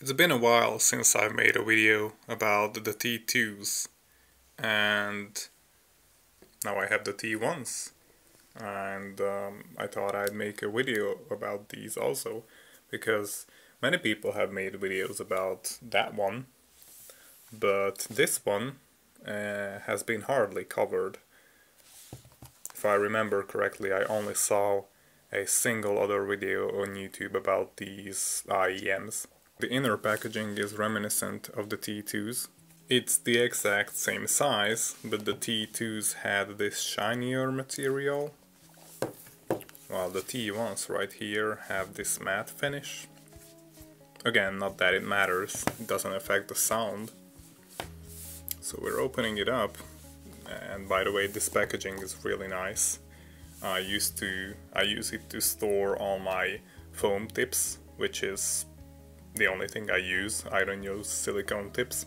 It's been a while since I've made a video about the T2s and now I have the T1s and um, I thought I'd make a video about these also because many people have made videos about that one but this one uh, has been hardly covered. If I remember correctly I only saw a single other video on YouTube about these IEMs. The inner packaging is reminiscent of the T2s. It's the exact same size, but the T2s had this shinier material, while the T1s right here have this matte finish. Again, not that it matters, it doesn't affect the sound. So we're opening it up, and by the way, this packaging is really nice. I used to I use it to store all my foam tips, which is the only thing I use. I don't use silicone tips.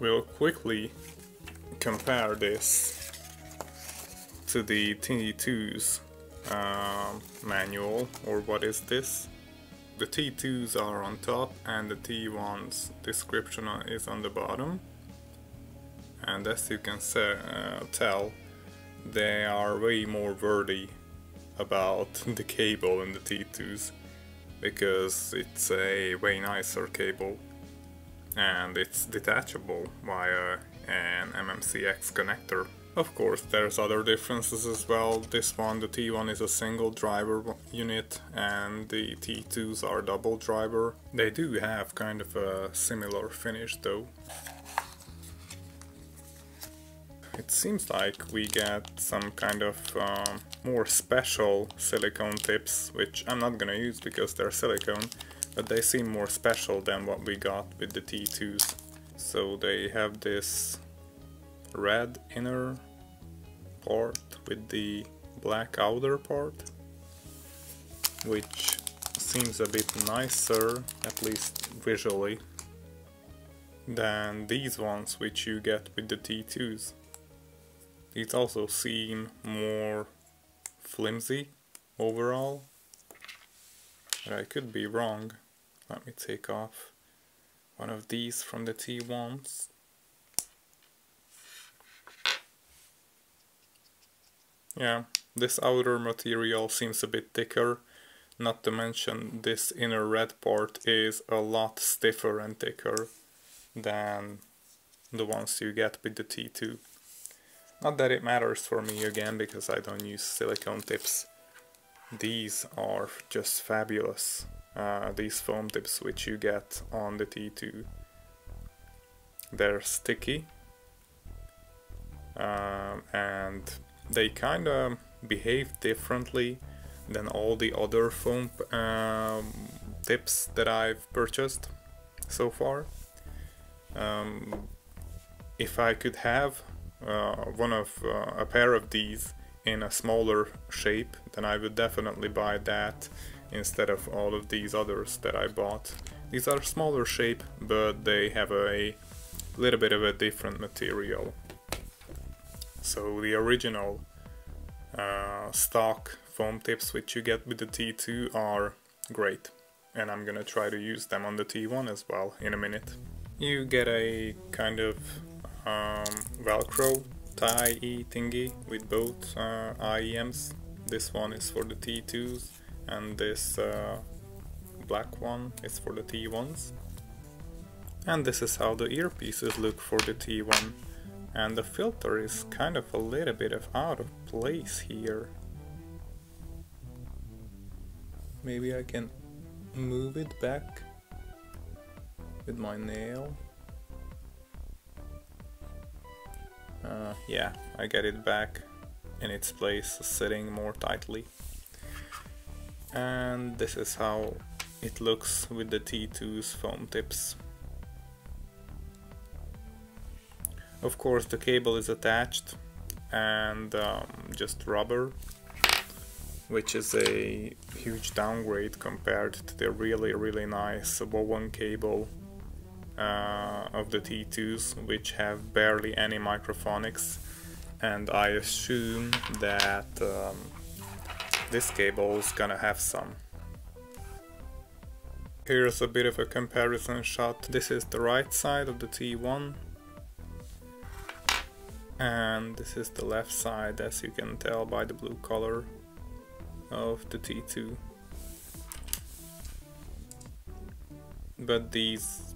We'll quickly compare this to the T2's uh, manual or what is this the T2s are on top and the T1's description is on the bottom. And as you can uh, tell they are way more wordy about the cable in the T2s because it's a way nicer cable and it's detachable via an MMCX connector of course, there's other differences as well. This one, the T1 is a single driver unit and the T2s are double driver. They do have kind of a similar finish though. It seems like we get some kind of um, more special silicone tips, which I'm not gonna use because they're silicone, but they seem more special than what we got with the T2s. So they have this red inner part with the black outer part which seems a bit nicer, at least visually, than these ones which you get with the T2s. These also seem more flimsy overall, but I could be wrong. Let me take off one of these from the T1s. Yeah, this outer material seems a bit thicker, not to mention this inner red part is a lot stiffer and thicker than the ones you get with the T2. Not that it matters for me again, because I don't use silicone tips. These are just fabulous, uh, these foam tips which you get on the T2. They're sticky, um, and they kind of behave differently than all the other foam um, tips that I've purchased so far. Um, if I could have uh, one of uh, a pair of these in a smaller shape, then I would definitely buy that instead of all of these others that I bought. These are smaller shape, but they have a little bit of a different material. So the original uh, stock foam tips which you get with the T2 are great and I'm gonna try to use them on the T1 as well in a minute. You get a kind of um, velcro tie thingy with both uh, IEMs. This one is for the T2s and this uh, black one is for the T1s. And this is how the earpieces look for the T1 and the filter is kind of a little bit of out of place here. Maybe I can move it back with my nail. Uh, yeah, I get it back in its place, sitting more tightly. And this is how it looks with the T2's foam tips. Of course the cable is attached and um, just rubber which is a huge downgrade compared to the really really nice woven cable uh, of the T2s which have barely any microphonics and I assume that um, this cable is gonna have some. Here's a bit of a comparison shot. This is the right side of the T1 and this is the left side as you can tell by the blue color of the T2. But these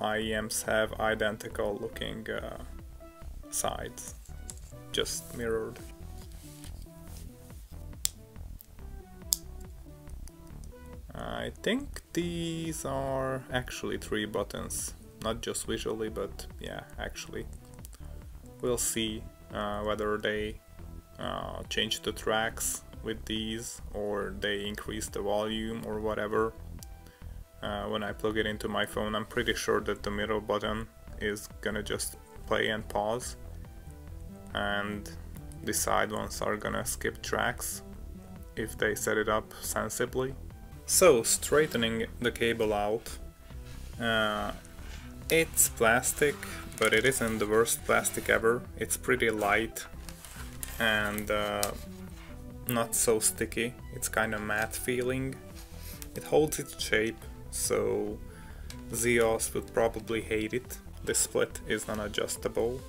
IEMs have identical looking uh, sides, just mirrored. I think these are actually three buttons, not just visually, but yeah, actually. We'll see uh, whether they uh, change the tracks with these or they increase the volume or whatever. Uh, when I plug it into my phone I'm pretty sure that the middle button is gonna just play and pause and the side ones are gonna skip tracks if they set it up sensibly. So straightening the cable out, uh, it's plastic but it isn't the worst plastic ever, it's pretty light and uh, not so sticky, it's kind of matte feeling. It holds its shape, so Zeos would probably hate it. The split is non-adjustable.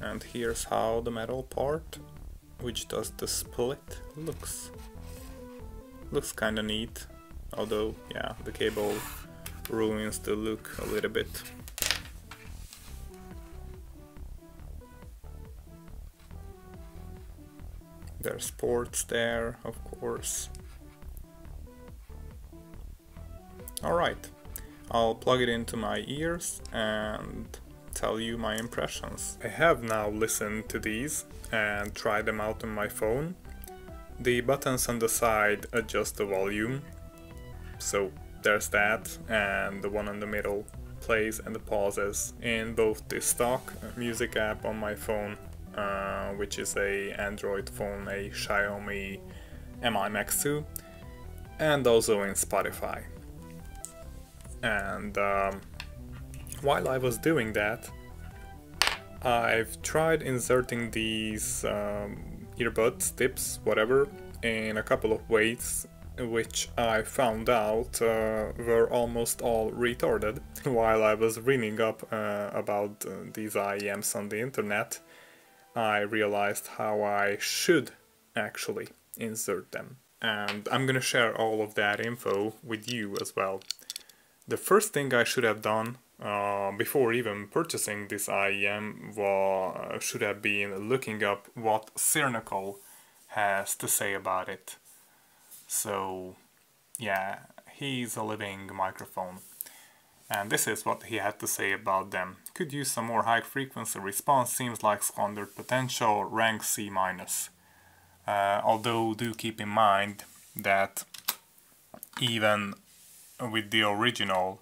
And here's how the metal part, which does the split, looks. Looks kinda neat, although, yeah, the cable ruins the look a little bit. There's ports there, of course. Alright, I'll plug it into my ears and tell you my impressions. I have now listened to these and tried them out on my phone. The buttons on the side adjust the volume, so there's that, and the one in the middle plays and the pauses in both the stock music app on my phone uh, which is a Android phone, a Xiaomi Mi Max 2, and also in Spotify. And um, while I was doing that, I've tried inserting these um, earbuds, tips, whatever, in a couple of ways which I found out uh, were almost all retarded. While I was reading up uh, about uh, these IEMs on the internet, I realized how I should actually insert them. And I'm gonna share all of that info with you as well. The first thing I should have done uh, before even purchasing this IEM was, uh, should have been looking up what Crinacle has to say about it. So yeah, he's a living microphone. And this is what he had to say about them. Could use some more high frequency response, seems like squandered potential, rank C minus. Uh, although do keep in mind that even with the original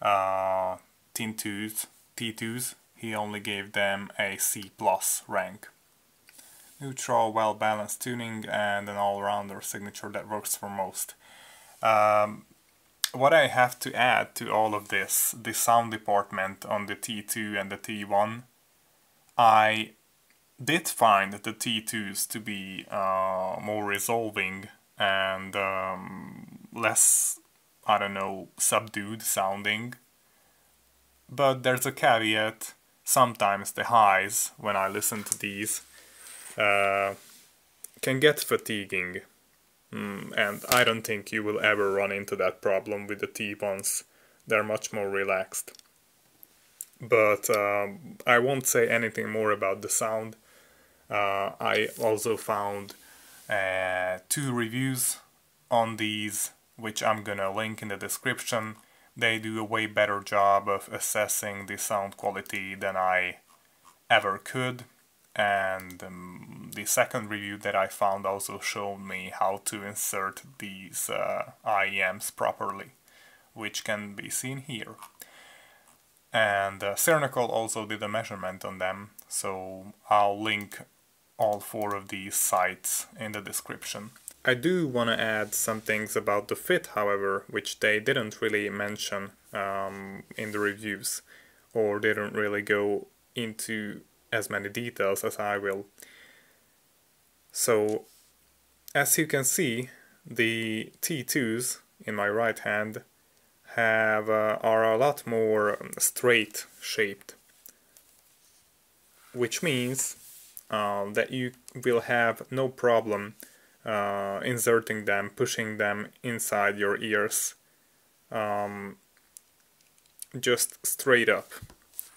uh, T2s, T2s, he only gave them a C plus rank. Neutral, well-balanced tuning and an all-rounder signature that works for most. Um, what I have to add to all of this, the sound department on the T2 and the T1, I did find the T2s to be uh, more resolving and um, less, I don't know, subdued sounding. But there's a caveat, sometimes the highs, when I listen to these, uh, can get fatiguing. Mm, and I don't think you will ever run into that problem with the T1s. They're much more relaxed. But um, I won't say anything more about the sound. Uh, I also found uh, two reviews on these, which I'm gonna link in the description. They do a way better job of assessing the sound quality than I ever could and um, the second review that I found also showed me how to insert these uh, IEMs properly, which can be seen here. And uh, also did a measurement on them, so I'll link all four of these sites in the description. I do want to add some things about the fit, however, which they didn't really mention um, in the reviews, or didn't really go into as many details as I will. So, as you can see, the T2s in my right hand have uh, are a lot more straight shaped, which means uh, that you will have no problem uh, inserting them, pushing them inside your ears, um, just straight up,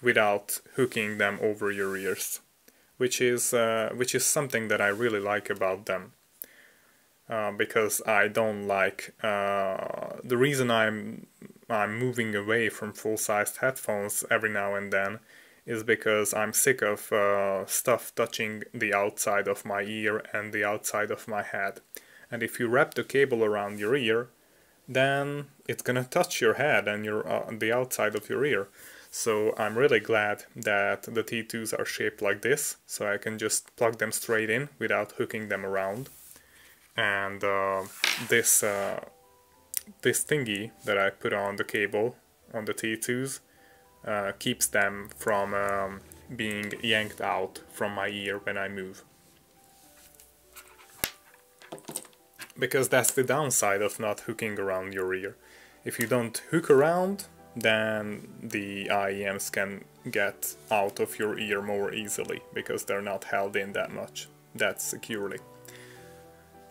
without hooking them over your ears, which is uh, which is something that I really like about them. Uh, because I don't like uh, the reason I'm I'm moving away from full-sized headphones every now and then is because I'm sick of uh, stuff touching the outside of my ear and the outside of my head. And if you wrap the cable around your ear, then it's gonna touch your head and your uh, the outside of your ear. So I'm really glad that the T2s are shaped like this, so I can just plug them straight in without hooking them around. And uh, this uh, this thingy that I put on the cable on the T2s uh, keeps them from um, being yanked out from my ear when I move. Because that's the downside of not hooking around your ear. If you don't hook around, then the IEMs can get out of your ear more easily because they're not held in that much, that securely.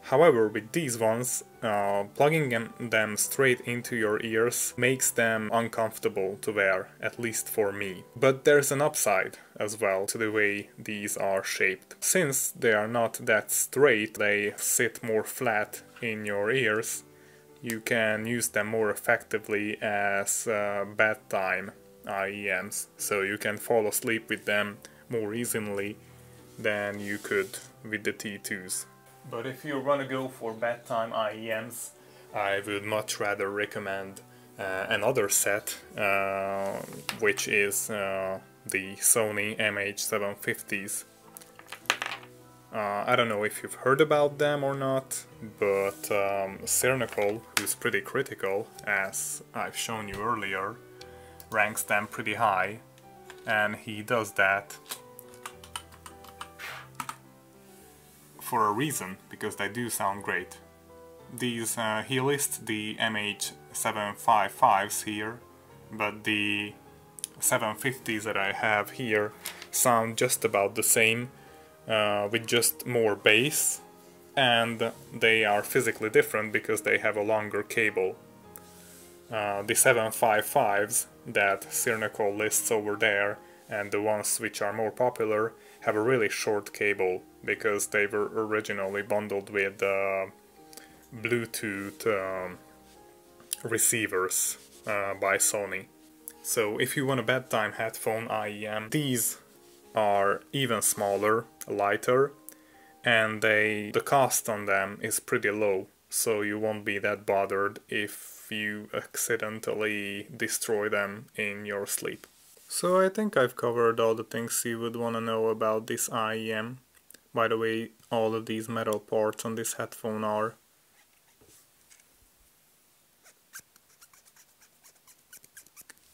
However, with these ones, uh, plugging them straight into your ears makes them uncomfortable to wear, at least for me. But there's an upside as well to the way these are shaped. Since they are not that straight, they sit more flat in your ears, you can use them more effectively as uh, bedtime IEMs, so you can fall asleep with them more easily than you could with the T2s. But if you want to go for bedtime IEMs, I would much rather recommend uh, another set, uh, which is uh, the Sony MH750s. Uh, I don't know if you've heard about them or not, but um, Crinacle, who's pretty critical, as I've shown you earlier, ranks them pretty high, and he does that for a reason, because they do sound great. These, uh, he lists the MH755s here, but the 750s that I have here sound just about the same, uh, with just more bass, and they are physically different because they have a longer cable. Uh, the 755s that Crinacle lists over there and the ones which are more popular have a really short cable because they were originally bundled with uh, Bluetooth um, receivers uh, by Sony. So if you want a bedtime headphone IEM, these are even smaller, lighter, and they the cost on them is pretty low, so you won't be that bothered if you accidentally destroy them in your sleep. So I think I've covered all the things you would want to know about this IEM. By the way, all of these metal parts on this headphone are.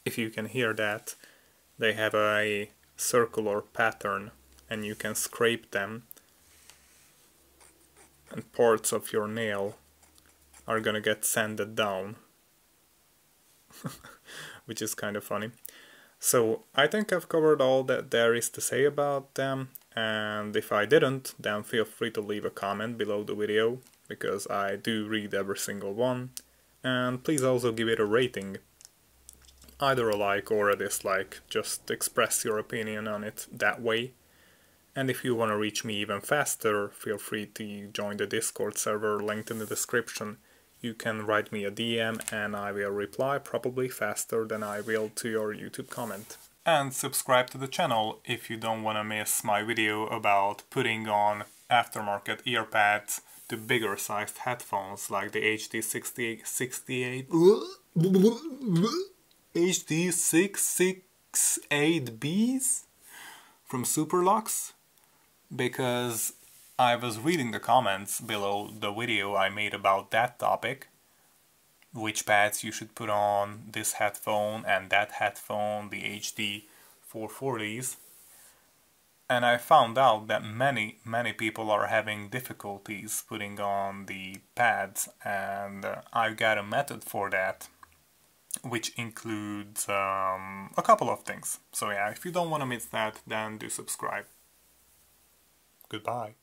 If you can hear that, they have a circular pattern and you can scrape them and parts of your nail are gonna get sanded down. Which is kind of funny. So I think I've covered all that there is to say about them and if I didn't then feel free to leave a comment below the video because I do read every single one and please also give it a rating either a like or a dislike just express your opinion on it that way. And if you want to reach me even faster feel free to join the discord server linked in the description. You can write me a DM and I will reply probably faster than I will to your YouTube comment. And subscribe to the channel if you don't want to miss my video about putting on aftermarket earpads to bigger sized headphones like the HD68 HD668Bs from Superlux because I was reading the comments below the video I made about that topic, which pads you should put on this headphone and that headphone, the HD 440s, and I found out that many, many people are having difficulties putting on the pads and I've got a method for that which includes um, a couple of things. So yeah, if you don't want to miss that, then do subscribe. Goodbye.